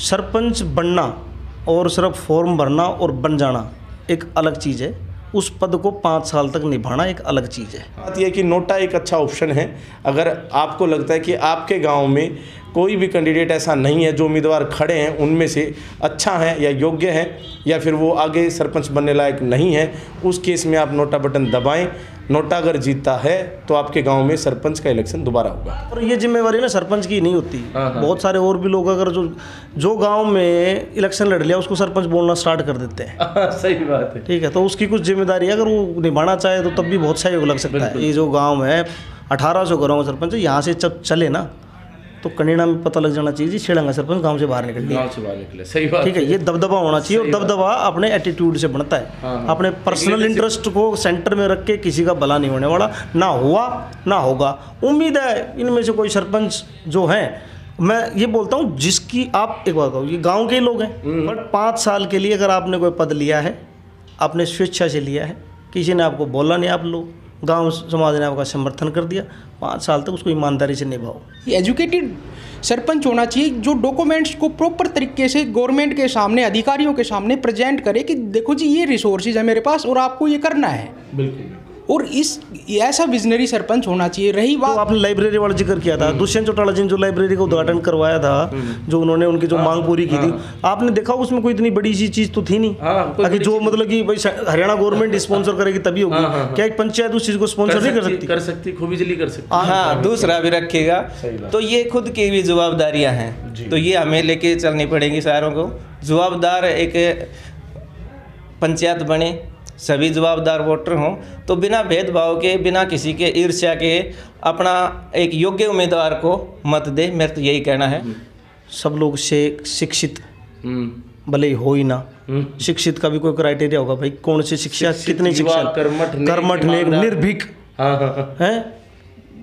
सरपंच बनना और सिर्फ़ फॉर्म भरना और बन जाना एक अलग चीज़ है। उस पद को पाँच साल तक निभाना एक अलग चीज़ है। बात यह कि नोटा एक अच्छा ऑप्शन है। अगर आपको लगता है कि आपके गाँव में कोई भी कैंडिडेट ऐसा नहीं है, जो उम्मीदवार खड़े हैं, उनमें से अच्छा है या योग्य है, या फिर वो आगे सरपंच बनने लायक नहीं है, उस केस में आप नोटा बटन दबाएँ। नोटा अगर जीतता है तो आपके गाँव में सरपंच का इलेक्शन दोबारा होगा। और ये जिम्मेवारी ना सरपंच की नहीं होती। बहुत सारे और भी लोग अगर जो जो गाँव में इलेक्शन लड़ लिया उसको सरपंच बोलना स्टार्ट कर देते हैं। सही बात है। ठीक है तो उसकी कुछ ज़िम्मेदारी है अगर वो निभाना चाहे तो तब भी बहुत सहयोग लग सकता है। ये जो गाँव है अठारह सौ घरों का सरपंच यहाँ से जब चले ना। तो कनेडा में पता लग जाना चाहिए जी सरपंच गाँव से बाहर निकल गाँव से बाहर निकले सही बात। ठीक है ये दबदबा होना चाहिए और दबदबा अपने एटीट्यूड से बनता है। अपने पर्सनल इंटरेस्ट को सेंटर में रख के किसी का भला नहीं होने वाला ना हुआ ना होगा। उम्मीद है इनमें से कोई सरपंच जो हैं मैं ये बोलता हूँ जिसकी आप एक बात कहो ये गाँव के ही लोग हैं बट पाँच साल के लिए अगर आपने कोई पद लिया है आपने स्वेच्छा से लिया है किसी ने आपको बोला नहीं आप लोग गाँव समाज ने आपका समर्थन कर दिया। पाँच साल तक उसको ईमानदारी से निभाओ। एजुकेटेड सरपंच होना चाहिए जो डॉक्यूमेंट्स को प्रॉपर तरीके से गवर्नमेंट के सामने अधिकारियों के सामने प्रेजेंट करे कि देखो जी ये रिसोर्सेज है मेरे पास और आपको ये करना है। बिल्कुल। और इस ऐसा विजनरी सरपंच होना चाहिए। रही बात तो आपने लाइब्रेरी वाला ज़िक्र किया था। दुष्यंत चौटाला जी ने जो लाइब्रेरी का उद्घाटन करवाया था जो उन्होंने उनकी जो मांग पूरी की थी आपने देखा उसमें कोई इतनी बड़ी सी चीज़ तो थी नहीं? हाँ, ताकि जो मतलब कि भाई हरियाणा गवर्नमेंट स्पॉन्सर करेगी तभी होगी। क्या एक पंचायत उस चीज़ को स्पॉन्सर नहीं कर सकती कर सकती खूबी जल्दी कर सकती। हाँ दूसरा भी रखेगा तो ये खुद की भी जवाबदारियाँ हैं। तो ये हमें लेके चलनी पड़ेगी सारों को। जवाबदार एक पंचायत बने सभी जवाबदार वोटर हों तो बिना भेदभाव के बिना किसी के ईर्ष्या के अपना एक योग्य उम्मीदवार को मत दे। मेरा तो यही कहना है। सब लोग से शिक्षित। हम्म। भले ही हो ही ना। शिक्षित का भी कोई क्राइटेरिया होगा भाई। कौन सी शिक्षा कितनी शिक्षा? कर्मठ, कर्मठ निर्भीक। हाँ हाँ हाँ। हैं?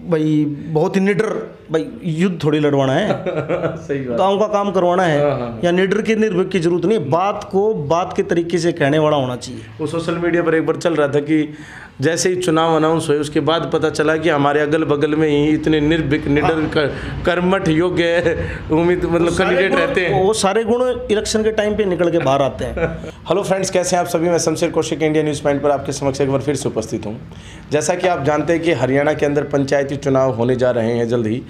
भाई बहुत ही निडर भाई युद्ध थोड़ी लड़वाना है सही बात गाँव का काम करवाना है हाँ, हाँ। या निडर के निर्भय की ज़रूरत नहीं है। बात को बात के तरीके से कहने वाला होना चाहिए वो सोशल मीडिया पर एक बार चल रहा था कि जैसे ही चुनाव अनाउंस हुए उसके बाद पता चला कि हमारे अगल बगल में ही इतने निर्भिक निडर कर, कर्मठ योग्य उम्मीद मतलब कैंडिडेट रहते हैं। वो सारे गुण इलेक्शन के टाइम पे निकल के बाहर आते हैं। हेलो फ्रेंड्स कैसे हैं आप सभी? मैं Shamsher Kaushik India News Point पर आपके समक्ष एक बार फिर से उपस्थित हूँ। जैसा कि आप जानते हैं कि हरियाणा के अंदर पंचायती चुनाव होने जा रहे हैं जल्द ही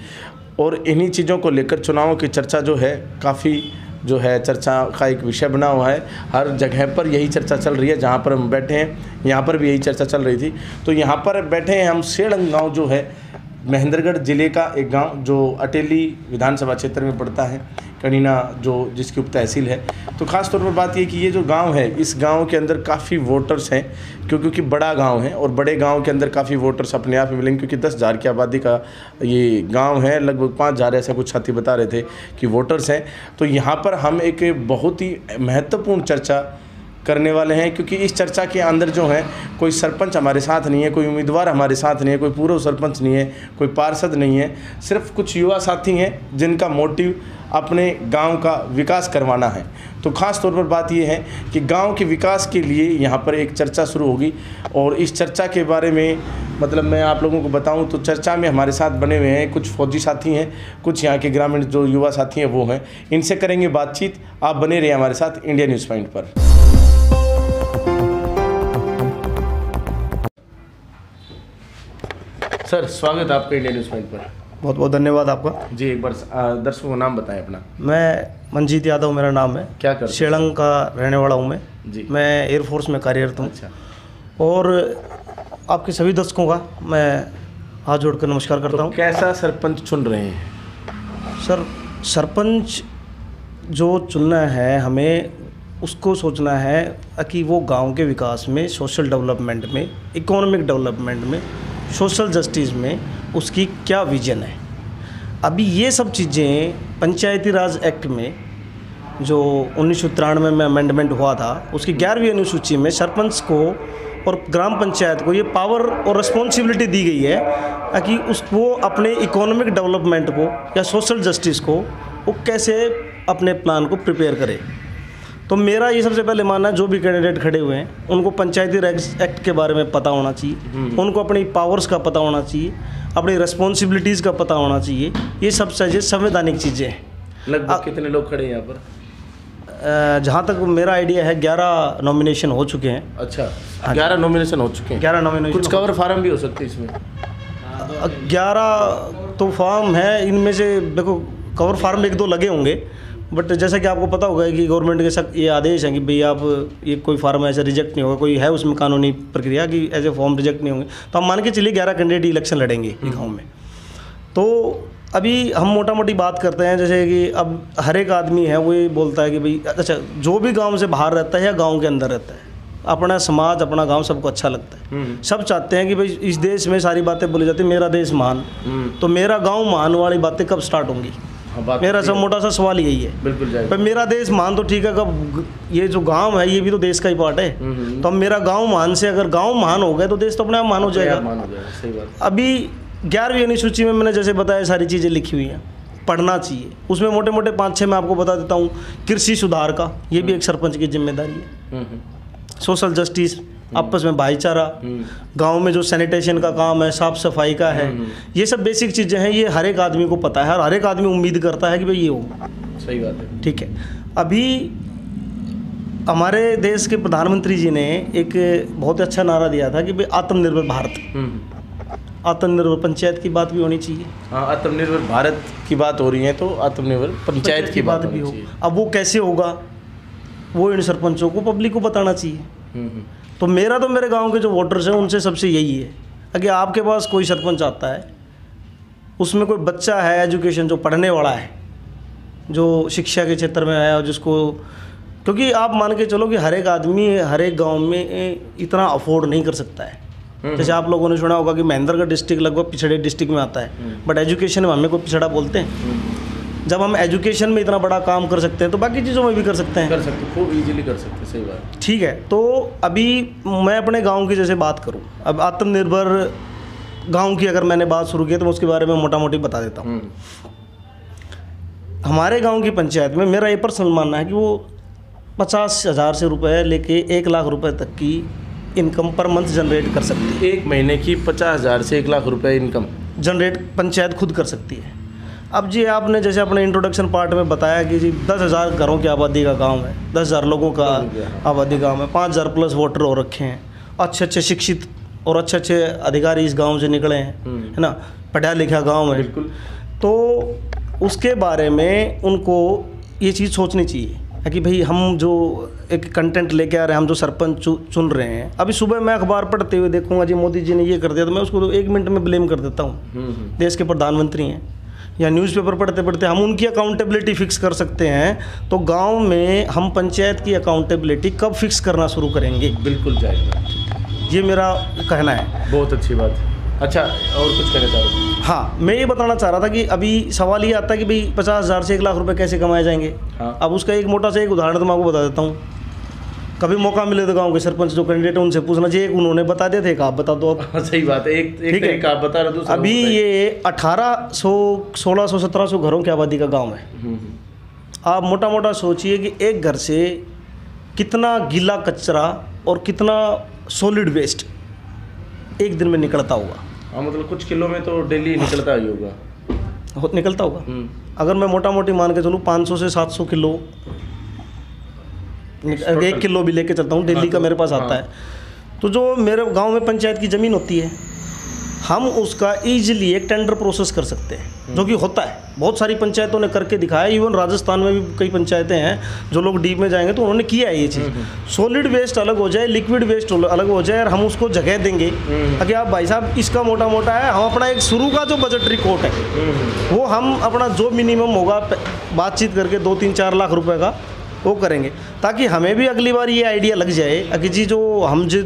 और इन्हीं चीज़ों को लेकर चुनावों की चर्चा जो है काफ़ी जो है चर्चा का एक विषय बना हुआ है। हर जगह पर यही चर्चा चल रही है, जहाँ पर हम बैठे हैं, यहाँ पर भी यही चर्चा चल रही थी। तो यहाँ पर बैठे हैं हम सेड़ंग गाँव जो है, महेंद्रगढ़ ज़िले का एक गाँव जो अटेली विधानसभा क्षेत्र में पड़ता है। कनीना जो जिसकी उप तहसील है। तो ख़ास तौर पर बात यह कि ये जो गाँव है, इस गाँव के अंदर काफ़ी वोटर्स हैं क्यों क्योंकि बड़ा गाँव है और बड़े गाँव के अंदर काफ़ी वोटर्स अपने आप में मिलेंगे, क्योंकि दस हज़ार की आबादी का ये गाँव है, लगभग पाँच हज़ार ऐसा कुछ साथी बता रहे थे कि वोटर्स हैं। तो यहाँ पर हम एक बहुत ही महत्वपूर्ण चर्चा करने वाले हैं, क्योंकि इस चर्चा के अंदर जो है, कोई सरपंच हमारे साथ नहीं है, कोई उम्मीदवार हमारे साथ नहीं है, कोई पूर्व सरपंच नहीं है, कोई पार्षद नहीं है, सिर्फ़ कुछ युवा साथी हैं जिनका मोटिव अपने गाँव का विकास करवाना है। तो ख़ास तौर पर बात यह है कि गाँव के विकास के लिए यहाँ पर एक चर्चा शुरू होगी, और इस चर्चा के बारे में मतलब मैं आप लोगों को बताऊँ तो चर्चा में हमारे साथ बने हुए हैं, कुछ फौजी साथी हैं, कुछ यहाँ के ग्रामीण जो युवा साथी हैं वो हैं, इनसे करेंगे बातचीत, आप बने रहिए हमारे साथ इंडिया न्यूज़ पॉइंट पर। सर स्वागत है आपका इंडिया न्यूज़ पॉइंट पर। बहुत बहुत धन्यवाद आपका। जी एक बार दर्शकों का नाम बताएँ अपना। मैं मंजीत यादव मेरा नाम है। क्या करते हैं? शेलंग का रहने वाला हूँ मैं। जी। मैं एयरफोर्स में कार्यरत हूँ। अच्छा। और आपके सभी दर्शकों का मैं हाथ जोड़कर नमस्कार करता हूँ। कैसा सरपंच चुन रहे हैं? सर सरपंच जो चुनना है हमें उसको सोचना है कि वो गाँव के विकास में सोशल डेवलपमेंट में इकोनॉमिक डेवलपमेंट में सोशल जस्टिस में उसकी क्या विजन है? अभी ये सब चीज़ें पंचायती राज एक्ट में, जो उन्नीस सौ तिरानवे में अमेंडमेंट हुआ था, उसकी ग्यारहवीं अनुसूची में सरपंच को और ग्राम पंचायत को ये पावर और रिस्पॉन्सिबिलिटी दी गई है ताकि उस वो अपने इकोनॉमिक डेवलपमेंट को या सोशल जस्टिस को, वो कैसे अपने प्लान को प्रिपेयर करे। तो मेरा ये सबसे पहले मानना है जो भी कैंडिडेट खड़े हुए हैं उनको पंचायती राज एक्ट के बारे में पता होना चाहिए। उनको अपनी पावर्स का पता होना चाहिए अपनी रिस्पॉन्सिबिलिटीज़ का पता होना चाहिए। ये सब चीज़ें संवैधानिक चीज़ें हैं। लगभग कितने लोग खड़े हैं यहाँ पर? जहाँ तक मेरा आइडिया है ग्यारह नॉमिनेशन हो चुके हैं। अच्छा ग्यारह नॉमिनेशन हो चुके हैं। ग्यारह नॉमिनेशन कुछ कवर फार्म भी हो सकते हैं इसमें? ग्यारह तो फॉर्म है इनमें से देखो कवर फार्म एक दो लगे होंगे। बट जैसा कि आपको पता होगा कि गवर्नमेंट के सख्त ये आदेश हैं कि भाई आप ये कोई फार्म ऐसे रिजेक्ट नहीं होगा कोई है उसमें कानूनी प्रक्रिया कि ऐसे फॉर्म रिजेक्ट नहीं होंगे। तो हम मान के चलिए ग्यारह कैंडिडेट इलेक्शन लड़ेंगे गाँव में। तो अभी हम मोटा मोटी बात करते हैं जैसे कि अब हर एक आदमी है वो ये बोलता है कि भाई अच्छा जो भी गाँव से बाहर रहता है या गाँव के अंदर रहता है अपना समाज अपना गाँव सबको अच्छा लगता है। सब चाहते हैं कि भाई इस देश में सारी बातें बोली जाती है मेरा देश महान। तो मेरा गाँव महान वाली बातें कब स्टार्ट होंगी? मेरा सब मोटा सा सवाल यही है। बिल्कुल पर मेरा देश मान तो ठीक है कब ये जो गाँव है ये भी तो देश का ही पार्ट है। तो अब मेरा गाँव मान से अगर गाँव मान हो गए तो देश तो अपने आप मान हो जाएगा। हो अभी ग्यारहवीं अनुसूची में मैंने जैसे बताया सारी चीज़ें लिखी हुई हैं। पढ़ना चाहिए। उसमें मोटे मोटे पाँच छः मैं आपको बता देता हूँ। कृषि सुधार का ये भी एक सरपंच की ज़िम्मेदारी है। हम्म, हम्म, सोशल जस्टिस आपस में भाईचारा गाँव में जो सैनिटेशन का काम है साफ़ सफ़ाई का है ये सब बेसिक चीज़ें हैं ये हर एक आदमी को पता है और हर एक आदमी उम्मीद करता है कि भाई ये हो। सही बात है। ठीक है। अभी हमारे देश के प्रधानमंत्री जी ने एक बहुत अच्छा नारा दिया था कि भाई आत्मनिर्भर भारत। हम्म, आत्मनिर्भर पंचायत की बात भी होनी चाहिए। हाँ आत्मनिर्भर भारत की बात हो रही है तो आत्मनिर्भर पंचायत की बात भी हो। अब वो कैसे होगा वो इन सरपंचों को पब्लिक को बताना चाहिए। हम्म, हम्म, तो मेरा तो मेरे गाँव के जो वोटर्स हैं उनसे सबसे यही है अगर आपके पास कोई सरपंच आता है उसमें कोई बच्चा है एजुकेशन जो पढ़ने वाला है जो शिक्षा के क्षेत्र में है और जिसको क्योंकि आप मान के चलो कि हर एक आदमी हर एक गाँव में इतना अफोर्ड नहीं कर सकता है। जैसे आप लोगों ने सुना होगा कि महेंद्रगढ़ डिस्ट्रिक्ट लगभग पिछड़े डिस्ट्रिक्ट में आता है बट एजुकेशन में हमें कोई पिछड़ा बोलते हैं। जब हम एजुकेशन में इतना बड़ा काम कर सकते हैं तो बाकी चीज़ों में भी कर सकते हैं। कर सकते खूब इजीली कर सकते सही बात। ठीक है तो अभी मैं अपने गाँव की जैसे बात करूँ अब आत्मनिर्भर गाँव की अगर मैंने बात शुरू की तो मैं उसके बारे में मोटा मोटी बता देता हूँ। हम्म, हमारे गाँव की पंचायत में मेरा ये पर्सनल मानना है कि वो पचास हज़ार से रुपए लेके एक लाख रुपए तक की इनकम पर मंथ जनरेट कर सकती है। एक महीने की पचास हज़ार से एक लाख रुपए इनकम जनरेट पंचायत खुद कर सकती है। अब जी आपने जैसे अपने इंट्रोडक्शन पार्ट में बताया कि जी दस हज़ार घरों की आबादी का गाँव है दस हज़ार लोगों का आबादी गाँव है पाँच हज़ार प्लस वोटर हो रखे हैं अच्छे अच्छे शिक्षित और अच्छे अच्छे अधिकारी इस गाँव से निकले हैं है ना? पढ़ा लिखा गाँव है। बिल्कुल। तो उसके बारे में उनको ये चीज़ सोचनी चाहिए कि भाई हम जो एक कंटेंट लेके आ रहे हैं हम जो सरपंच चुन रहे हैं अभी सुबह मैं अखबार पढ़ते हुए देखूँगा जी मोदी जी ने ये कर दिया तो मैं उसको तो एक मिनट में ब्लेम कर देता हूँ। हम्म, हम्म, देश के प्रधानमंत्री हैं। या न्यूज़पेपर पढ़ते पढ़ते हम उनकी अकाउंटेबिलिटी फिक्स कर सकते हैं तो गाँव में हम पंचायत की अकाउंटेबिलिटी कब फिक्स करना शुरू करेंगे? बिल्कुल जाएगा ये मेरा कहना है। बहुत अच्छी बात। है अच्छा और कुछ कहना चाह रहे हाँ मैं ये बताना चाह रहा था कि अभी सवाल ये आता है कि भाई पचास हज़ार से एक लाख रुपए कैसे कमाए जाएँगे? हाँ। अब उसका एक मोटा सा एक उदाहरण तो मैं आपको बता देता हूँ। कभी मौका मिले तो गाँव के सरपंच जो कैंडिडेट है उनसे पूछना चाहिए उन्होंने बता दिया थे एक आप बता दो अब। हाँ सही बात है एक एक ठीक है। आप बता रहे दूसरा अभी ये अठारह सौ सोलह सौ सत्रह सौ घरों की आबादी का गाँव है। हम्म, हम्म, आप मोटा मोटा सोचिए कि एक घर से कितना गीला कचरा और कितना सॉलिड वेस्ट एक दिन में निकलता होगा। हाँ मतलब कुछ किलो में तो डेली निकलता ही होगा। निकलता होगा? हम्म, अगर मैं मोटा मोटी मान के चलूँ 500 से 700 किलो एक किलो भी लेके चलता हूँ दिल्ली का मेरे पास आता है। तो जो मेरे गाँव में पंचायत की ज़मीन होती है हम उसका ईजिली एक टेंडर प्रोसेस कर सकते हैं जो कि होता है। बहुत सारी पंचायतों ने करके दिखाया इवन राजस्थान में भी कई पंचायतें हैं जो लोग डीप में जाएँगे तो उन्होंने किया है ये चीज़। सॉलिड वेस्ट अलग हो जाए लिक्विड वेस्ट अलग हो जाए और हम उसको जगह देंगे। अगर आप भाई साहब इसका मोटा मोटा है हम अपना एक शुरू का जो बजट कोट है वो हम अपना जो मिनिमम होगा बातचीत करके दो तीन चार लाख रुपये का वो करेंगे ताकि हमें भी अगली बार ये आइडिया लग जाए कि जी जो हम जो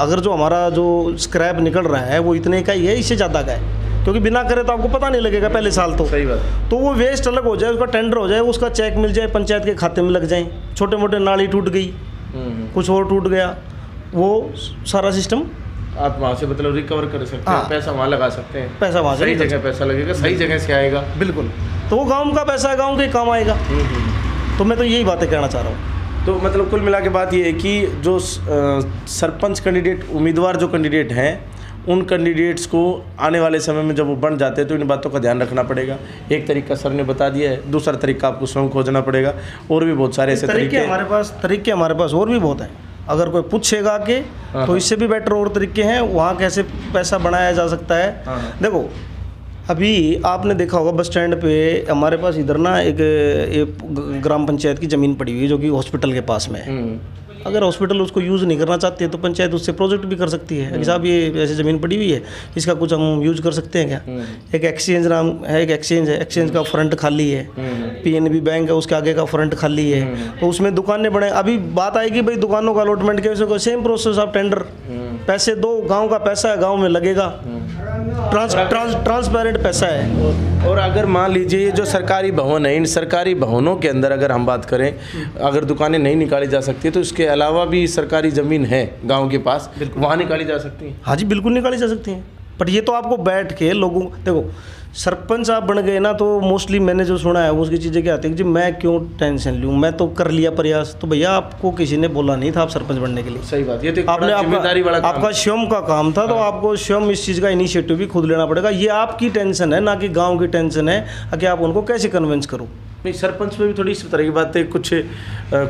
अगर जो हमारा जो स्क्रैप निकल रहा है वो इतने का ही है इससे ज़्यादा का है। क्योंकि बिना करे तो आपको पता नहीं लगेगा पहले साल तो। सही बात। तो वो वेस्ट अलग हो जाए उसका टेंडर हो जाए उसका चेक मिल जाए पंचायत के खाते में लग जाए। छोटे मोटे नाली टूट गई हम्म, हम्म। कुछ और टूट गया वो सारा सिस्टम आप वहाँ से मतलब रिकवर कर सकते हाँ। हैं। पैसा वहाँ लगा सकते हैं। पैसा वहाँ सही जगह पैसा लगेगा सही जगह से आएगा। बिल्कुल। तो वो गाँव का पैसा गाँव के काम आएगा। तो मैं तो यही बातें कहना चाह रहा हूँ। तो मतलब कुल मिला के बात ये है कि जो सरपंच कैंडिडेट उम्मीदवार जो कैंडिडेट हैं उन कैंडिडेट्स को आने वाले समय में जब वो बन जाते हैं तो इन बातों का ध्यान रखना पड़ेगा। एक तरीका सर ने बता दिया है दूसरा तरीका आपको स्वयं खोजना पड़ेगा और भी बहुत सारे ऐसे तरीके हमारे पास तरीके हमारे पास और भी बहुत हैं। अगर कोई पूछेगा कि हाँ, तो इससे भी बेटर और तरीके हैं वहाँ कैसे पैसा बनाया जा सकता है। हाँ, हाँ। देखो अभी आपने देखा होगा बस स्टैंड पे हमारे पास इधर ना एक, एक ग्राम पंचायत की ज़मीन पड़ी हुई है जो कि हॉस्पिटल के पास में है। हम्म, अगर हॉस्पिटल उसको यूज़ नहीं करना चाहते है तो पंचायत उससे प्रोजेक्ट भी कर सकती है। कि साहब ये ऐसी ज़मीन पड़ी हुई है इसका कुछ हम यूज़ कर सकते हैं क्या? एक एक्सचेंज नाम है एक एक्सचेंज है। एक्सचेंज का फ्रंट खाली है। पीएनबी बैंक है उसके आगे का फ्रंट खाली है। तो उसमें दुकानें बने अभी बात आएगी भाई दुकानों का अलॉटमेंट कैसे सेम प्रोसेस ऑफ़ टेंडर पैसे दो गाँव का पैसा है गाँव में लगेगा। ट्रांस ट्रांस ट्रांसपेरेंट पैसा है। और अगर मान लीजिए ये जो सरकारी भवन है इन सरकारी भवनों के अंदर अगर हम बात करें अगर दुकानें नहीं निकाली जा सकती तो इसके अलावा भी सरकारी ज़मीन है गाँव के पास वहाँ निकाली जा सकती है। हाँ जी बिल्कुल निकाली जा सकती हैं। बट ये तो आपको बैठ के लोगों देखो सरपंच आप बन गए ना तो मोस्टली मैंने जो सुना है उसकी चीज़ें क्या आती है जी मैं क्यों टेंशन लूँ? मैं तो कर लिया प्रयास। तो भैया आपको किसी ने बोला नहीं था आप सरपंच बनने के लिए? सही बात ये तो आपने बड़ा ज़िम्मेदारी वाला आपका आपका स्वयं का काम था तो आपको स्वयं इस चीज़ का इनिशिएटिव भी खुद लेना पड़ेगा। ये आपकी टेंशन है ना कि गाँव की टेंशन है कि आप उनको कैसे कन्विंस करो? नहीं सरपंच में भी थोड़ी इस तरह की बात है कुछ अ,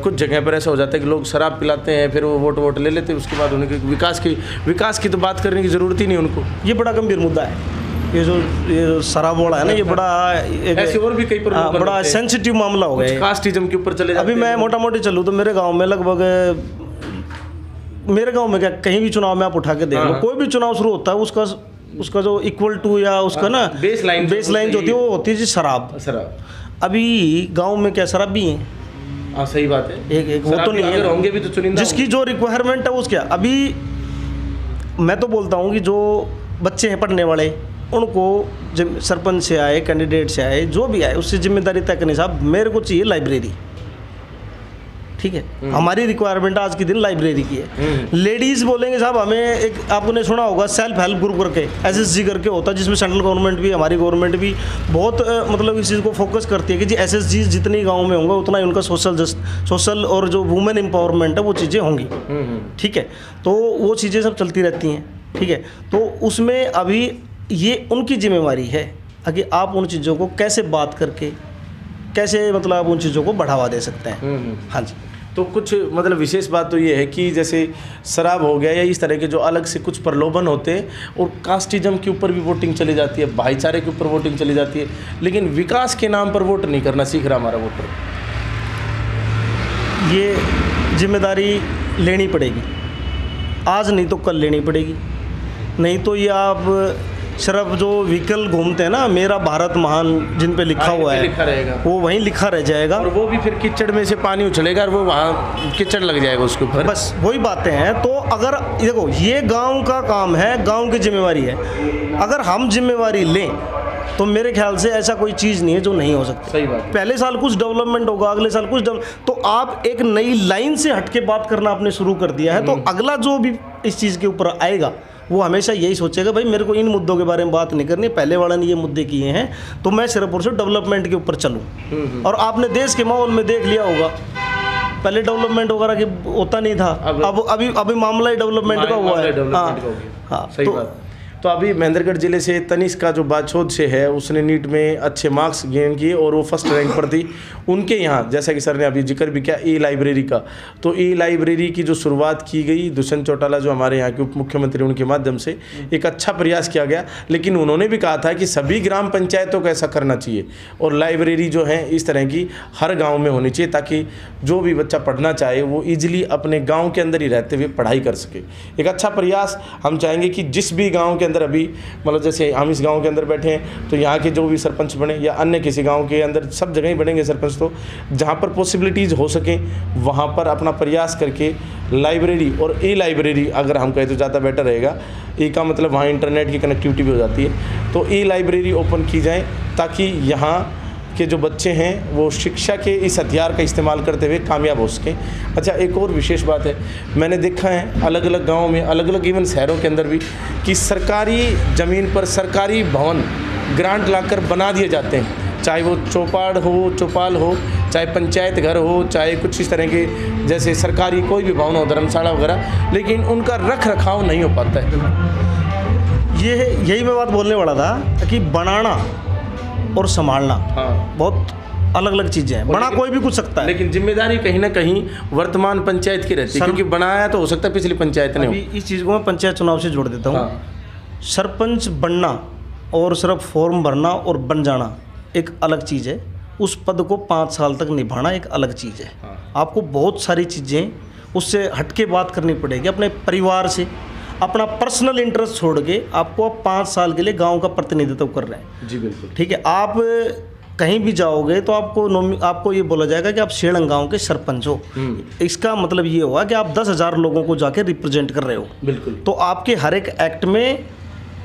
कुछ जगह पर ऐसा हो जाता है कि लोग शराब पिलाते हैं फिर वो वोट वोट ले लेते हैं उसके बाद उनके विकास की विकास की तो बात करने की ज़रूरत ही नहीं उनको। ये बड़ा गंभीर मुद्दा है। ये जो ये जो शराब वाला है ना ये बड़ा एक ऐसे और भी कई प्रमुख हाँ, बड़ा सेंसिटिव मामला हो गया कास्टिज्म के ऊपर चले अभी मैं मोटा मोटी चलूँ तो मेरे गाँव में लगभग मेरे गाँव में क्या कहीं भी चुनाव में आप उठा के देख लो। हाँ। कोई भी चुनाव शुरू होता है उसका उसका जो इक्वल टू या उसका ना baseline जो बेस लाइन जो होती है। वो होती है जी शराब। शराब। अभी गाँव में क्या शराब भी है? हाँ सही बात है। एक एक वो तो नहीं अगर है। होंगे भी तो चुनिंदा जिसकी जो रिक्वायरमेंट है वो क्या अभी मैं तो बोलता हूँ कि जो बच्चे हैं पढ़ने वाले उनको सरपंच से आए कैंडिडेट से आए जो भी आए उससे ज़िम्मेदारी तय करनी साहब मेरे को चाहिए लाइब्रेरी ठीक है? हमारी रिक्वायरमेंट आज के दिन लाइब्रेरी की है। लेडीज़ बोलेंगे साहब हमें एक आपने सुना होगा सेल्फ हेल्प ग्रुप करके एस एसएसजी करके होता है जिसमें सेंट्रल गवर्नमेंट भी हमारी गवर्नमेंट भी बहुत अ, मतलब इस चीज़ को फोकस करती है कि जी एसएसजी जितने गाँव में होंगे उतना ही उनका सोशल जस्ट सोशल और जो वुमेन एम्पावरमेंट है वो चीज़ें होंगी। ठीक है? तो वो चीज़ें सब चलती रहती हैं। ठीक है? तो उसमें अभी ये उनकी जिम्मेवारी है कि आप उन चीज़ों को कैसे बात करके कैसे मतलब आप उन चीज़ों को बढ़ावा दे सकते हैं? हाँ जी। तो कुछ मतलब विशेष बात तो ये है कि जैसे शराब हो गया या इस तरह के जो अलग से कुछ प्रलोभन होते हैं और कास्टिज्म के ऊपर भी वोटिंग चली जाती है भाईचारे के ऊपर वोटिंग चली जाती है लेकिन विकास के नाम पर वोट नहीं करना सीख रहा हमारा वोटर ये ज़िम्मेदारी लेनी पड़ेगी। आज नहीं तो कल लेनी पड़ेगी। नहीं तो ये आप सिर्फ़ जो व्हीकल घूमते हैं ना मेरा भारत महान जिन पे लिखा हाँ, हुआ है लिखा रहेगा। वो वहीं लिखा रह जाएगा। और वो भी फिर कीचड़ में से पानी उछलेगा और वो वहाँ कीचड़ लग जाएगा उसके ऊपर। बस वही बातें हैं। तो अगर देखो ये गाँव का काम है गाँव की जिम्मेवारी है। अगर हम जिम्मेवारी लें तो मेरे ख्याल से ऐसा कोई चीज़ नहीं है जो नहीं हो सकती। सही बात पहले साल कुछ डेवलपमेंट होगा अगले साल कुछ डेवलप तो आप एक नई लाइन से हट के बात करना आपने शुरू कर दिया है। तो हम्म। अगला जो भी इस चीज़ के ऊपर आएगा वो हमेशा यही सोचेगा भाई मेरे को इन मुद्दों के बारे में बात नहीं करनी पहले वाला ने ये मुद्दे किए हैं तो मैं सिर्फ़ और सिर्फ़ डेवलपमेंट के ऊपर चलूँ। और आपने देश के माहौल में देख लिया होगा पहले डेवलपमेंट वगैरह की होता नहीं था अब- अब अभी अभी मामला ही डेवलपमेंट का हुआ है। हाँ हो। हाँ सही तो बात। तो अभी महेंद्रगढ़ ज़िले से तनिष का जो बाछोद से है उसने नीट में अच्छे मार्क्स गेन किए और वो फ़र्स्ट रैंक पर थी। उनके यहाँ, जैसा कि सर ने अभी ज़िक्र भी किया ई लाइब्रेरी का। तो ई लाइब्रेरी की जो शुरुआत की गई, दुष्यंत चौटाला जो हमारे यहाँ के उप मुख्यमंत्री उनके माध्यम से एक अच्छा प्रयास किया गया। लेकिन उन्होंने भी कहा था कि सभी ग्राम पंचायतों को ऐसा करना चाहिए और लाइब्रेरी जो है, इस तरह की हर गाँव में होनी चाहिए ताकि जो भी बच्चा पढ़ना चाहे, वो ईजिली अपने गाँव के अंदर ही रहते हुए पढ़ाई कर सके। एक अच्छा प्रयास, हम चाहेंगे कि जिस भी गाँव के अंदर अभी मतलब जैसे हम इस गाँव के अंदर बैठे हैं तो यहाँ के जो भी सरपंच बने या अन्य किसी गाँव के अंदर, सब जगह ही बनेंगे सरपंच तो जहाँ पर पॉसिबिलिटीज़ हो सके, वहाँ पर अपना प्रयास करके लाइब्रेरी और ई लाइब्रेरी अगर हम कहें तो ज़्यादा बेटर रहेगा। ई का मतलब वहाँ इंटरनेट की कनेक्टिविटी भी हो जाती है। तो ई लाइब्रेरी ओपन की जाए ताकि यहाँ के जो बच्चे हैं, वो शिक्षा के इस हथियार का इस्तेमाल करते हुए कामयाब हो सकें। अच्छा एक और विशेष बात है, मैंने देखा है अलग अलग गाँव में अलग अलग इवन शहरों के अंदर भी, कि सरकारी ज़मीन पर सरकारी भवन ग्रांट लाकर बना दिए जाते हैं। चाहे वो चौपाड़ हो चौपाल हो चाहे पंचायत घर हो चाहे कुछ इस तरह के जैसे सरकारी कोई भी भवन हो धर्मशाला वगैरह लेकिन उनका रख रखाव नहीं हो पाता है। ये यही मैं बात बोलने वाला था कि बनाना और संभालना हाँ। बहुत अलग अलग चीज़ें हैं। बना कोई भी कुछ सकता है। लेकिन ज़िम्मेदारी कहीं ना कहीं वर्तमान पंचायत की रहती है क्योंकि बनाया तो हो सकता है पिछली पंचायत ने अभी इस चीज़ को मैं पंचायत चुनाव से जोड़ देता हूँ। हाँ। सरपंच बनना और सिर्फ़ फॉर्म भरना और बन जाना एक अलग चीज़ है। उस पद को पाँच साल तक निभाना एक अलग चीज़ है। हाँ। आपको बहुत सारी चीज़ें उससे हटके बात करनी पड़ेगी। अपने परिवार से अपना पर्सनल इंटरेस्ट छोड़ के आपको आप पाँच साल के लिए गाँव का प्रतिनिधित्व कर रहे हैं। जी बिल्कुल। ठीक है आप कहीं भी जाओगे तो आपको नोमी आपको ये बोला जाएगा कि आप शेड़ंग गाँव के सरपंच हो। इसका मतलब ये हुआ कि आप दस हज़ार लोगों को जाके रिप्रेजेंट कर रहे हो। बिल्कुल। तो आपके हर एक एक्ट में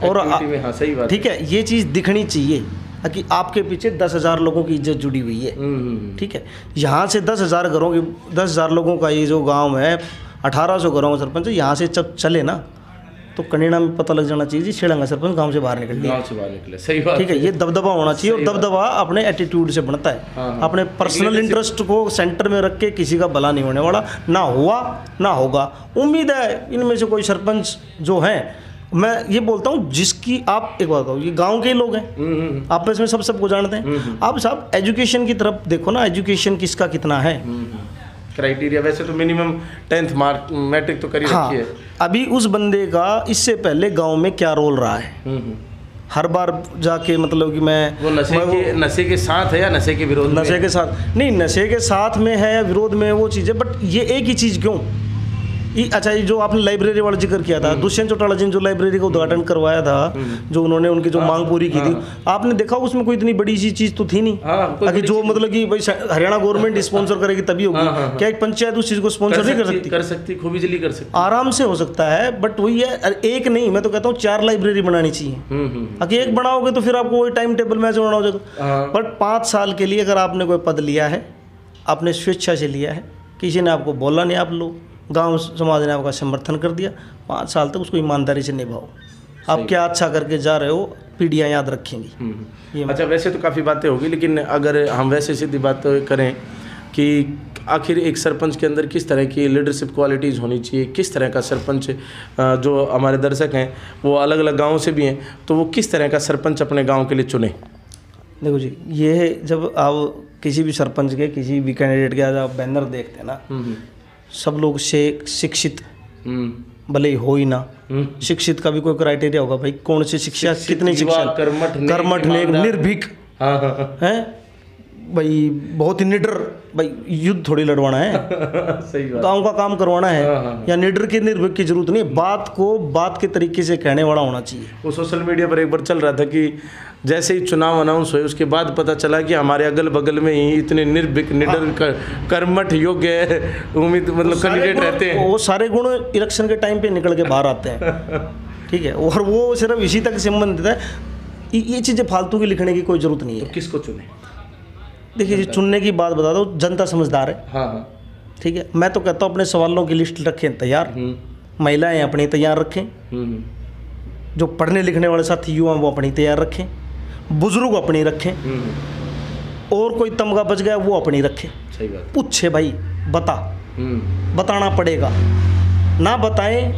और हाँ सही बात ठीक है ये चीज़ दिखनी चाहिए। कि आपके पीछे दस हज़ार लोगों की इज़्ज़त जुड़ी हुई है। हम्म, हम्म, ठीक है? यहाँ से दस हज़ार घरों की दस हज़ार लोगों का ये जो गाँव है अठारह सौ घरों का सरपंच यहाँ से जब चले ना तो कनेड़ा में पता लग जाना चाहिए जी सरपंच गाँव से बाहर निकल हम्म। गया। गाँव से बाहर निकले। सही बात ठीक है ये दबदबा होना चाहिए और दबदबा अपने एटीट्यूड से बनता है। हाँ, हाँ। अपने पर्सनल इंटरेस्ट को सेंटर में रख के किसी का भला नहीं होने वाला ना हुआ ना होगा। उम्मीद है इनमें से कोई सरपंच जो हैं मैं ये बोलता हूँ जिसकी आप एक बात बताओ ये गाँव के लोग हैं। आप हम्म, आपस में सब सबको जानते हैं। आप साहब एजुकेशन की तरफ़ देखो ना एजुकेशन किसका कितना है। क्राइटेरिया वैसे तो मिनिमम टेंथ मार्क मैट्रिक तो कर ही रखी है। अभी उस बंदे का इससे पहले गाँव में क्या रोल रहा है? हम्म, हम्म। हर बार जाके मतलब कि मैं वो नशे मैं वो- के नशे के साथ है या नशे के विरोध नशे के साथ नहीं नशे के साथ में है या विरोध में है वो चीज़ है बट ये एक ही चीज़ क्यों? ये अच्छा ये जो आपने लाइब्रेरी वाला ज़िक्र किया हम्म। था दुष्यंत चौटाला जी ने जो लाइब्रेरी का उद्घाटन करवाया था जो उन्होंने उनकी जो मांग पूरी की थी आपने देखा उसमें कोई इतनी बड़ी सी चीज़ तो थी नहीं? हाँ, ताकि बड़ी जो मतलब कि भाई हरियाणा गवर्नमेंट स्पॉन्सर करेगी तभी होगी। हाँ, हाँ, हाँ। क्या एक पंचायत उस चीज़ को स्पॉन्सर नहीं कर सकती कर सकती खूब इजली कर सकती। आराम से हो सकता है बट वही है एक नहीं मैं तो कहता हूँ चार लाइब्रेरी बनानी चाहिए। हम्म, हम्म, अगर एक बनाओगे तो फिर आपको वही टाइम टेबल मैच बनाना हो हाँ। जाएगा बट पाँच साल के लिए अगर आपने कोई पद लिया है आपने स्वेच्छा से लिया है किसी ने आपको बोला नहीं आप लोग गाँव समाज ने आपका समर्थन कर दिया। पाँच साल तक उसको ईमानदारी से निभाओ। आप क्या अच्छा करके जा रहे हो पीढ़ियाँ याद रखेंगी। हम्म। ये अच्छा वैसे तो काफ़ी बातें होगी लेकिन अगर हम वैसे सीधी बात करें कि आखिर एक सरपंच के अंदर किस तरह की लीडरशिप क्वालिटीज़ होनी चाहिए किस तरह का सरपंच जो हमारे दर्शक हैं वो अलग अलग गाँव से भी हैं तो वो किस तरह का सरपंच अपने गाँव के लिए चुने? देखो जी ये जब आप किसी भी सरपंच के किसी भी कैंडिडेट के आज आप बैनर देखते हैं ना सब लोग से शिक्षित हम्म, भले ही हो ही ना हम्म। शिक्षित का भी कोई क्राइटेरिया होगा भाई कौन सी शिक्षा कितनी शिक्षा? कर्मठ, कर्मठ निर्भीक। हाँ हाँ हाँ। हैं? भाई बहुत ही निडर भाई युद्ध थोड़ी लड़वाना है। सही बात। गाँव का काम करवाना हाँ, है हाँ। या निडर की निर्भीक की ज़रूरत नहीं है। बात को बात के तरीके से कहने वाला होना चाहिए। वो सोशल मीडिया पर एक बार चल रहा था कि जैसे ही चुनाव अनाउंस हुए उसके बाद पता चला कि हमारे अगल बगल में ही इतने निर्भीक निडर कर, कर्मठ योग्य उम्मीद मतलब कैंडिडेट रहते हैं। वो सारे गुण इलेक्शन के टाइम पे निकल के बाहर आते हैं। ठीक है? और वो सिर्फ़ इसी तक संबंधित है। ये ये चीज़ें फालतू की लिखने की कोई ज़रूरत नहीं है। किसको चुने? देखिए जी चुनने की बात बता दो जनता समझदार है। हाँ हाँ। ठीक है? मैं तो कहता हूँ अपने सवालों की लिस्ट रखें तैयार। हम्म। महिलाएँ अपनी तैयार रखें। हम्म जो पढ़ने लिखने वाले साथी युवा वो अपनी तैयार रखें। बुज़ुर्ग अपनी रखें। हम्म और कोई तमगा बच गया वो अपनी रखें। सही बात। पूछे भाई बता। हम्म। बताना पड़ेगा। ना बताएँ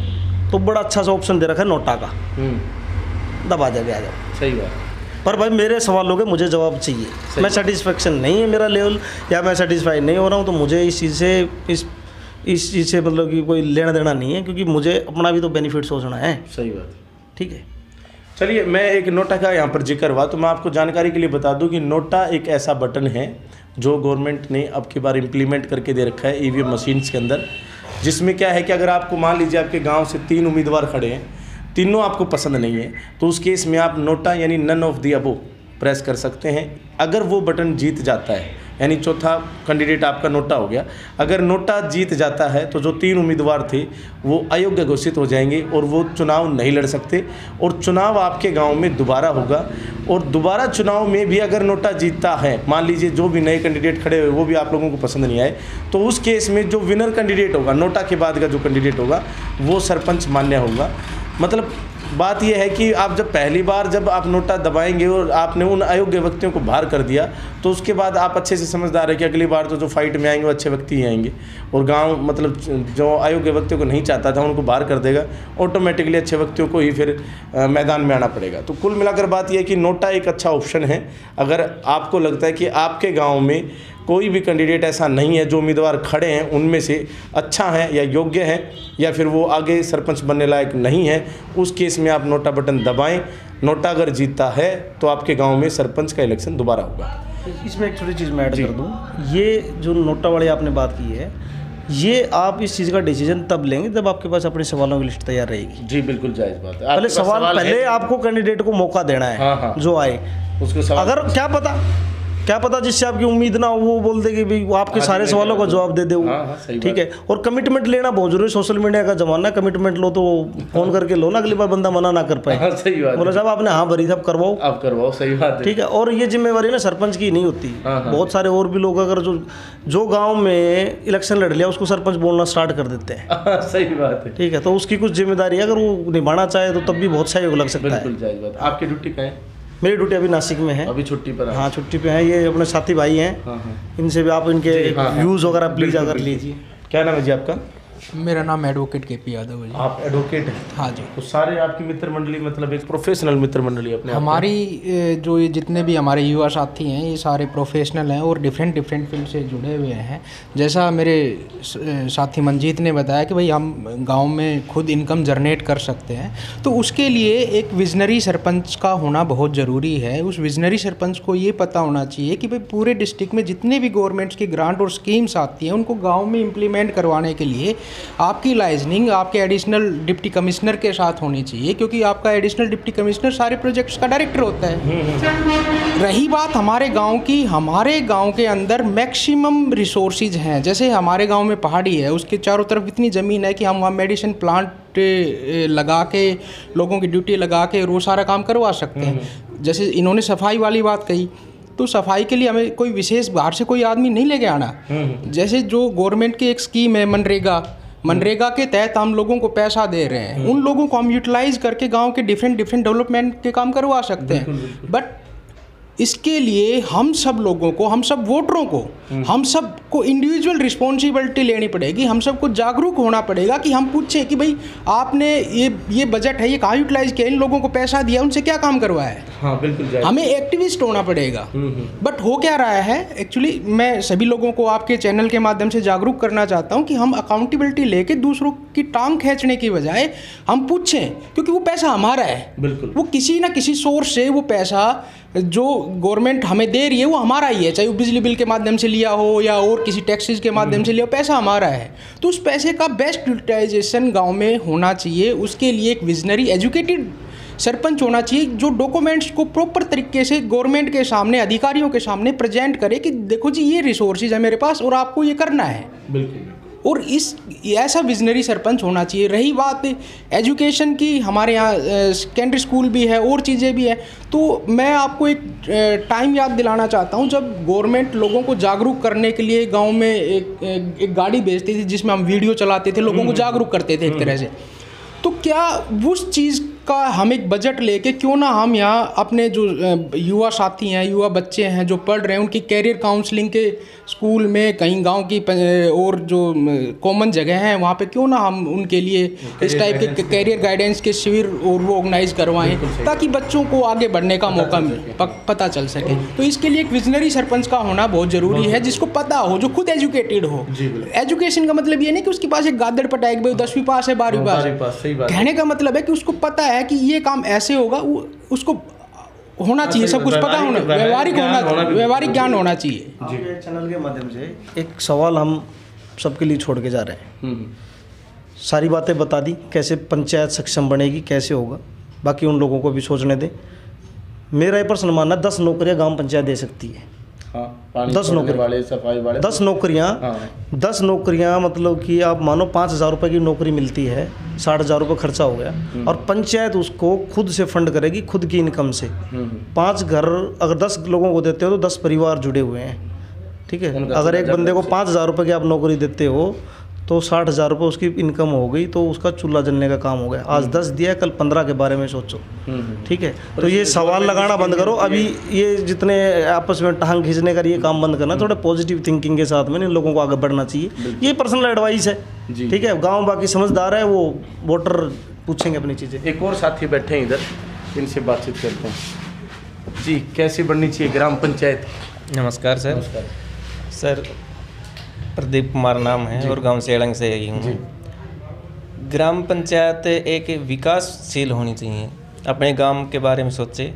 तो बड़ा अच्छा सा ऑप्शन दे रखा है नोटा का। हम्म। दबा जाए आ जाओ सही बात। पर भाई मेरे सवालों के मुझे जवाब चाहिए। मैं सेटिस्फेक्शन नहीं है मेरा लेवल या मैं सेटिस्फाई नहीं हो रहा हूँ तो मुझे इस चीज़ से इस इस चीज़ से मतलब कि कोई लेना देना नहीं है क्योंकि मुझे अपना भी तो बेनिफिट सोचना है। सही बात। ठीक है? चलिए मैं एक नोटा का यहाँ पर ज़िक्र हुआ तो मैं आपको जानकारी के लिए बता दूँ कि नोटा एक ऐसा बटन है जो गवर्नमेंट ने अब की बार इम्प्लीमेंट करके दे रखा है ईवीएम मशीन्स के अंदर जिसमें क्या है कि अगर आपको मान लीजिए आपके गाँव से तीन उम्मीदवार खड़े हैं तीनों आपको पसंद नहीं है तो उस केस में आप नोटा यानी none of the above press कर सकते हैं। अगर वो बटन जीत जाता है, यानी चौथा कैंडिडेट आपका नोटा हो गया, अगर नोटा जीत जाता है तो जो तीन उम्मीदवार थे, वो अयोग्य घोषित हो जाएँगे और वो चुनाव नहीं लड़ सकते और चुनाव आपके गाँव में दोबारा होगा और दोबारा चुनाव में भी अगर नोटा जीतता है, मान लीजिए जो भी नए कैंडिडेट खड़े हुए, वो भी आप लोगों को पसंद नहीं आए तो उस केस में जो विनर कैंडिडेट होगा, नोटा के बाद का जो कैंडिडेट होगा, वो सरपंच मान्य होगा। मतलब बात यह है कि आप जब पहली बार जब आप नोटा दबाएँगे और आपने उन अयोग्य व्यक्तियों को बाहर कर दिया तो उसके बाद आप अच्छे से समझदार है कि अगली बार तो जो फाइट में आएँगे वो अच्छे व्यक्ति ही आएँगे। और गाँव मतलब जो अयोग्य व्यक्तियों को नहीं चाहता था उनको बाहर कर देगा ऑटोमेटिकली अच्छे व्यक्तियों को ही फिर अ, मैदान में आना पड़ेगा। तो कुल मिलाकर बात यह है कि नोटा एक अच्छा ऑप्शन है। अगर आपको लगता है कि आपके गाँव में कोई भी कैंडिडेट ऐसा नहीं है जो उम्मीदवार खड़े हैं उनमें से अच्छा है या योग्य है या फिर वो आगे सरपंच बनने लायक नहीं है उस केस में आप नोटा बटन दबाएँ नोटा अगर जीतता है तो आपके गाँव में सरपंच का इलेक्शन दोबारा होगा। इसमें एक छोटी चीज़ मैं ऐड कर दूँ ये जो नोटा वाली आपने बात की है ये आप इस चीज़ का डिसीज़न तब लेंगे जब आपके पास अपने सवालों की लिस्ट तैयार रहेगी। जी बिल्कुल जायज़ बात है। पहले सवाल पहले आपको कैंडिडेट को मौका देना है हाँ, हाँ। जो आए। उसको अगर क्या पता क्या पता जिससे आपकी उम्मीद ना हो वो बोल दे कि भाई वो आपके हाँ, सारे सवालों का जवाब दे दे वो। हाँ, हाँ, ठीक है? और कमिटमेंट लेना बहुत ज़रूरी है। सोशल मीडिया का जमाना है कमिटमेंट लो तो फ़ोन करके लो ना अगली बार बंदा मना ना कर पाए। हाँ सही बात बोला साहब आपने हाँ भरी सब करवाओ। आप करवाओ सही बात ठीक है? और ये जिम्मेवारी ना सरपंच की नहीं होती। बहुत सारे और भी लोग अगर जो जो गाँव में इलेक्शन लड़ लिया उसको सरपंच बोलना स्टार्ट कर देते हैं। सही बात है। ठीक है? तो उसकी कुछ ज़िम्मेदारी अगर वो निभाना चाहे तो तब भी बहुत सहयोग लग सकता है। आपकी ड्यूटी कहाँ है? मेरी ड्यूटी अभी नासिक में है। अभी छुट्टी पर हाँ। छुट्टी पे हैं। ये अपने साथी भाई हैं। हाँ हाँ। इनसे भी आप इनके जी, हाँ। व्यूज़ वगैरह प्लीज़ अगर लीजिए। क्या नाम है जी आपका? मेरा नाम एडवोकेट के पी यादव है जी। आप एडवोकेट हैं? हाँ जी। तो सारे आपकी मित्र मंडली मतलब एक प्रोफेशनल मित्र मंडली अपने हमारी जो ये जितने भी हमारे युवा साथी हैं ये सारे प्रोफेशनल हैं और डिफरेंट डिफरेंट फ़ील्ड से जुड़े हुए हैं। जैसा मेरे साथी मंजीत ने बताया कि भाई हम गाँव में खुद इनकम जनरेट कर सकते हैं तो उसके लिए एक विजनरी सरपंच का होना बहुत ज़रूरी है। उस विजनरी सरपंच को ये पता होना चाहिए कि भाई पूरे डिस्ट्रिक्ट में जितने भी गवर्नमेंट्स की ग्रांट और स्कीम्स आती हैं उनको गाँव में इम्प्लीमेंट करवाने के लिए आपकी लाइजनिंग आपके एडिशनल डिप्टी कमिश्नर के साथ होनी चाहिए क्योंकि आपका एडिशनल डिप्टी कमिश्नर सारे प्रोजेक्ट्स का डायरेक्टर होता है। रही बात हमारे गाँव की हमारे गाँव के अंदर मैक्सिमम रिसोर्सेज हैं। जैसे हमारे गाँव में पहाड़ी है उसके चारों तरफ़ इतनी ज़मीन है कि हम वहाँ मेडिसिन प्लांट लगा के लोगों की ड्यूटी लगा के वो सारा काम करवा सकते हैं। जैसे इन्होंने सफ़ाई वाली बात कही तो सफ़ाई के लिए हमें कोई विशेष बाहर से कोई आदमी नहीं लेके आना। जैसे जो गवर्नमेंट की एक स्कीम है मनरेगा मनरेगा के तहत हम लोगों को पैसा दे रहे हैं। उन लोगों को हम यूटिलाइज करके गाँव के डिफरेंट डिफरेंट डेवलपमेंट के काम करवा सकते हैं। बट इसके लिए हम सब लोगों को हम सब वोटरों को हम सबको इंडिविजुअल रिस्पॉन्सिबिलिटी लेनी पड़ेगी। हम सबको जागरूक होना पड़ेगा कि हम पूछें कि भाई आपने ये ये बजट है ये कहाँ यूटिलाइज किया इन लोगों को पैसा दिया उनसे क्या काम करवाया है? हाँ बिल्कुल हमें एक्टिविस्ट होना पड़ेगा। बट हो क्या रहा है? एक्चुअली मैं सभी लोगों को आपके चैनल के माध्यम से जागरूक करना चाहता हूँ कि हम अकाउंटेबिलिटी लेके दूसरों की टांग खींचने की बजाय हम पूछें क्योंकि वो पैसा हमारा है। बिल्कुल। वो किसी ना किसी सोर्स से वो पैसा जो गवर्नमेंट हमें दे रही है वो हमारा ही है। चाहे वो बिजली बिल के माध्यम से लिया हो या और किसी टैक्सेस के माध्यम से लिया हो पैसा हमारा है। तो उस पैसे का बेस्ट यूटिलाइजेशन गाँव में होना चाहिए। उसके लिए एक विजनरी एजुकेटेड सरपंच होना चाहिए जो डॉक्यूमेंट्स को प्रॉपर तरीके से गवर्नमेंट के सामने अधिकारियों के सामने प्रेजेंट करे कि देखो जी ये रिसोर्सेज है मेरे पास और आपको ये करना है। बिल्कुल और इस ऐसा विजनरी सरपंच होना चाहिए। रही बात एजुकेशन की हमारे यहाँ सेकेंडरी स्कूल भी है और चीज़ें भी हैं। तो मैं आपको एक टाइम याद दिलाना चाहता हूँ जब गवर्नमेंट लोगों को जागरूक करने के लिए गाँव में एक, एक, एक गाड़ी भेजती थी जिसमें हम वीडियो चलाते थे लोगों को जागरूक करते थे एक तरह से। तो क्या उस चीज़ का हम एक बजट लेके क्यों ना हम यहाँ अपने जो युवा साथी हैं युवा बच्चे हैं जो पढ़ रहे हैं उनकी कैरियर काउंसलिंग के स्कूल में कहीं गाँव की और जो कॉमन जगह हैं वहाँ पे क्यों ना हम उनके लिए इस टाइप के कैरियर गाइडेंस के शिविर और वो ऑर्गेनाइज करवाएँ ताकि बच्चों को आगे बढ़ने का मौका मिले पता चल सके। तो इसके लिए एक विजनरी सरपंच का होना बहुत ज़रूरी है जिसको पता हो जो खुद एजुकेटेड हो। एजुकेशन का मतलब ये नहीं कि उसके पास एक गादड़ पटा है कि भाई दसवीं पास है बारहवीं पास बारहवीं पास, है। कहने का मतलब है कि उसको पता है कि ये काम ऐसे होगा उसको होना चाहिए सब कुछ पता होना व्यावहारिक व्यवहारिक ज्ञान होना व्यवहारिक ज्ञान होना चाहिए। आपके चैनल के माध्यम से एक सवाल हम सबके लिए छोड़ के जा रहे हैं। हम्म, सारी बातें बता दी कैसे पंचायत सक्षम बनेगी कैसे होगा बाकी उन लोगों को भी सोचने दें। मेरा ये पर्सनल मानना दस नौकरियाँ ग्राम पंचायत दे सकती है हाँ। दस नौकरी। वाले सफ़ाई वाले दस नौकरियाँ। हाँ। दस नौकरियाँ मतलब कि आप मानो पाँच हज़ार रुपये की नौकरी मिलती है साठ हज़ार रुपये खर्चा हो गया और पंचायत उसको खुद से फंड करेगी खुद की इनकम से। पाँच पाँच घर अगर दस लोगों को देते हो तो दस परिवार जुड़े हुए हैं ठीक है? अगर एक बंदे को पाँच हज़ार रुपये की आप नौकरी देते हो तो साठ हज़ार रुपये उसकी इनकम हो गई तो उसका चूल्हा जलने का काम हो गया। आज दस दिया कल पंद्रह के बारे में सोचो। ठीक है? तो ये सवाल लगाना बंद करो। अभी ये जितने आपस में टांग खींचने का ये काम बंद करना थोड़ा पॉजिटिव थिंकिंग के साथ में इन लोगों को आगे बढ़ना चाहिए। ये पर्सनल एडवाइस है। ठीक है? गाँव बाकी समझदार है वो वोटर पूछेंगे अपनी चीज़ें। एक और साथी बैठे हैं इधर इनसे बातचीत करते हैं। जी कैसे बढ़नी चाहिए ग्राम पंचायत? नमस्कार सर। नमस्कार। सर प्रदीप कुमार नाम है और गाँव सेड़ंग से ही। हूँ ग्राम पंचायत एक विकासशील होनी चाहिए अपने गाँव के बारे में सोचे।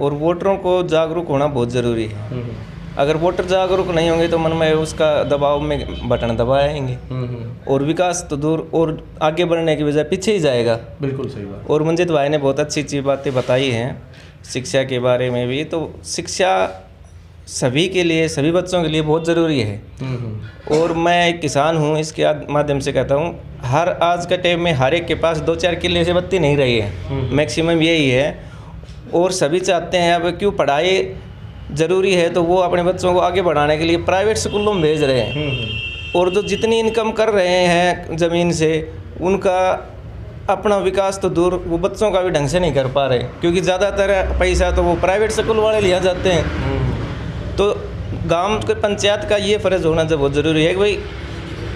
और वोटरों को जागरूक होना बहुत ज़रूरी है। अगर वोटर जागरूक नहीं होंगे तो मन में उसका दबाव में बटन दबाएँगे। और विकास तो दूर और आगे बढ़ने की बजाय पीछे ही जाएगा। बिल्कुल सही बात। और मंजित भाई ने बहुत अच्छी अच्छी बातें बताई हैं शिक्षा के बारे में भी। तो शिक्षा सभी के लिए सभी बच्चों के लिए बहुत ज़रूरी है। और मैं एक किसान हूँ इसके माध्यम से कहता हूँ हर आज के टाइम में हर एक के पास दो चार किले से बत्ती नहीं रही है। मैक्सिमम यही है। और सभी चाहते हैं अब क्यों पढ़ाई ज़रूरी है तो वो अपने बच्चों को आगे बढ़ाने के लिए प्राइवेट स्कूलों में भेज रहे हैं। और जो जितनी इनकम कर रहे हैं ज़मीन से उनका अपना विकास तो दूर वो बच्चों का भी ढंग से नहीं कर पा रहे। क्योंकि ज़्यादातर पैसा तो वो प्राइवेट स्कूल वाले लिया जाते हैं। तो गाँव के पंचायत का ये फ़र्ज़ होना जब बहुत ज़रूरी है कि भाई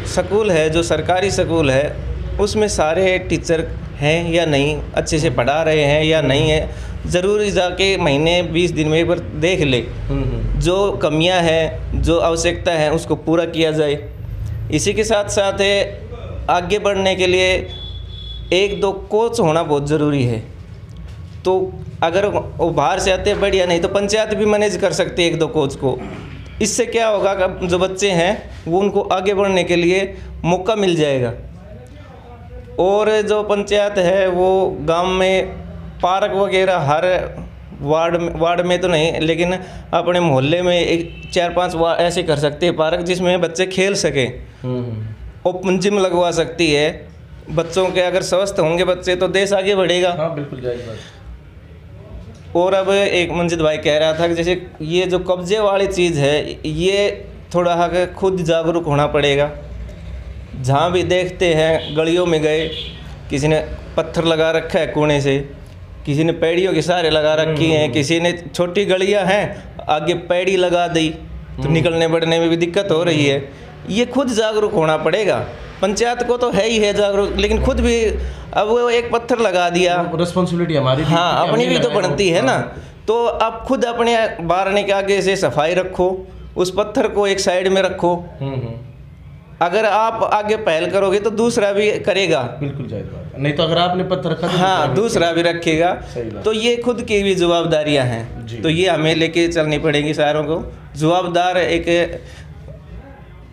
स्कूल है जो सरकारी स्कूल है उसमें सारे टीचर हैं या नहीं अच्छे से पढ़ा रहे हैं या नहीं है ज़रूरी जाके महीने बीस दिन में एक बार देख ले। जो कमियाँ हैं जो आवश्यकता है उसको पूरा किया जाए। इसी के साथ साथ है आगे बढ़ने के लिए एक दो कोच होना बहुत ज़रूरी है। तो अगर वो बाहर से आते हैं बढ़िया नहीं तो पंचायत भी मैनेज कर सकती है एक दो कोच को। इससे क्या होगा कि जो बच्चे हैं वो उनको आगे बढ़ने के लिए मौका मिल जाएगा। और जो पंचायत है वो गाँव में पार्क वगैरह हर वार्ड में वार्ड में तो नहीं लेकिन अपने मोहल्ले में एक चार पाँच वार्ड ऐसे कर सकते हैं पार्क जिसमें बच्चे खेल सकें। ओपन जिम लगवा सकती है। बच्चों के अगर स्वस्थ होंगे बच्चे तो देश आगे बढ़ेगा। हाँ बिल्कुल जायज़ बात। और अब एक मंजित भाई कह रहा था कि जैसे ये जो कब्जे वाली चीज़ है ये थोड़ा हाँ खुद जागरूक होना पड़ेगा। जहाँ भी देखते हैं गलियों में गए किसी ने पत्थर लगा रखा है कोने से किसी ने पैड़ियों के सहारे लगा रखी हैं किसी ने छोटी गलियाँ हैं आगे पैड़ी लगा दी तो निकलने बढ़ने में भी दिक्कत हो रही है। ये खुद जागरूक होना पड़ेगा। पंचायत को तो है ही है जागरूक लेकिन खुद भी अब वो एक पत्थर लगा दिया। रिस्पॉन्सिबिलिटी हमारी हाँ अपनी भी तो बनती है ना। तो आप खुद अपने बारने के आगे से सफ़ाई रखो उस पत्थर को एक साइड में रखो। हम्म, हम्म, अगर आप आगे पहल करोगे तो दूसरा भी करेगा। बिल्कुल जायज़ बात नहीं तो अगर आपने पत्थर रखा तो हाँ दूसरा भी रखेगा। तो ये खुद की भी जवाबदारियाँ हैं। तो ये हमें लेके चलनी पड़ेगी सारों को। जवाबदार एक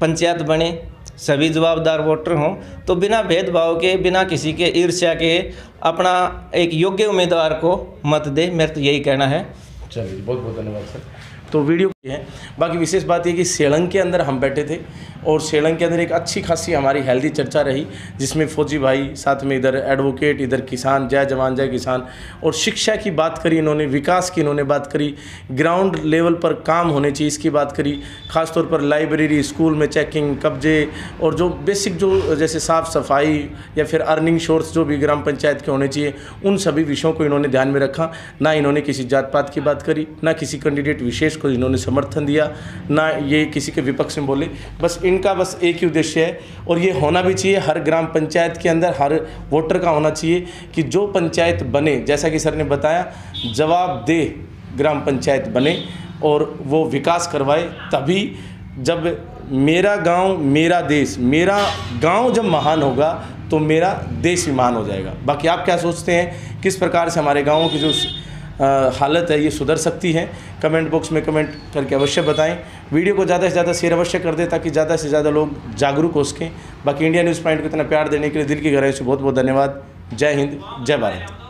पंचायत बने। सभी जवाबदार वोटर हों तो बिना भेदभाव के बिना किसी के ईर्ष्या के अपना एक योग्य उम्मीदवार को मत दे। मेरा तो यही कहना है। चलिए बहुत बहुत धन्यवाद सर। तो वीडियो है। बाकी विशेष बात ये कि सेलंग के अंदर हम बैठे थे और सेलंग के अंदर एक अच्छी खासी हमारी हेल्दी चर्चा रही, जिसमें फौजी भाई, साथ में इधर एडवोकेट इधर किसान, जय जवान, जय किसान, और शिक्षा की बात करी इन्होंने, विकास की इन्होंने बात करी ग्राउंड लेवल पर काम होने चाहिए इसकी बात करी, खासतौर पर लाइब्रेरी स्कूल में चेकिंग कब्जे, और जो बेसिक जो, जैसे साफ़ सफ़ाई या फिर अर्निंग सोर्स जो भी ग्राम पंचायत के होने चाहिए, उन सभी विषयों को इन्होंने ध्यान में रखा। ना इन्होंने किसी जात पात की बात करी, ना किसी कैंडिडेट विशेष को इन्होंने समर्थन दिया, ना ये किसी के विपक्ष में बोले। बस इनका बस एक ही उद्देश्य है, और ये होना भी चाहिए, हर ग्राम पंचायत के अंदर हर वोटर का होना चाहिए कि जो पंचायत बने, जैसा कि सर ने बताया, जवाबदेह ग्राम पंचायत बने और वो विकास करवाए, तभी जब मेरा गाँव, मेरा देश, मेरा गाँव जब महान होगा तो मेरा देश भी महान हो जाएगा। बाकी आप क्या सोचते हैं, किस प्रकार से हमारे गाँवों की जो हालत है, ये सुधर सकती है। कमेंट बॉक्स में कमेंट करके अवश्य बताएँ। वीडियो को ज़्यादा से ज़्यादा शेयर अवश्य कर दें ताकि ज़्यादा से ज़्यादा लोग जागरूक हो सकें। बाकी इंडिया न्यूज़ पॉइंट को इतना प्यार देने के लिए दिल की गहराई से बहुत बहुत धन्यवाद। जय हिंद, जय भारत।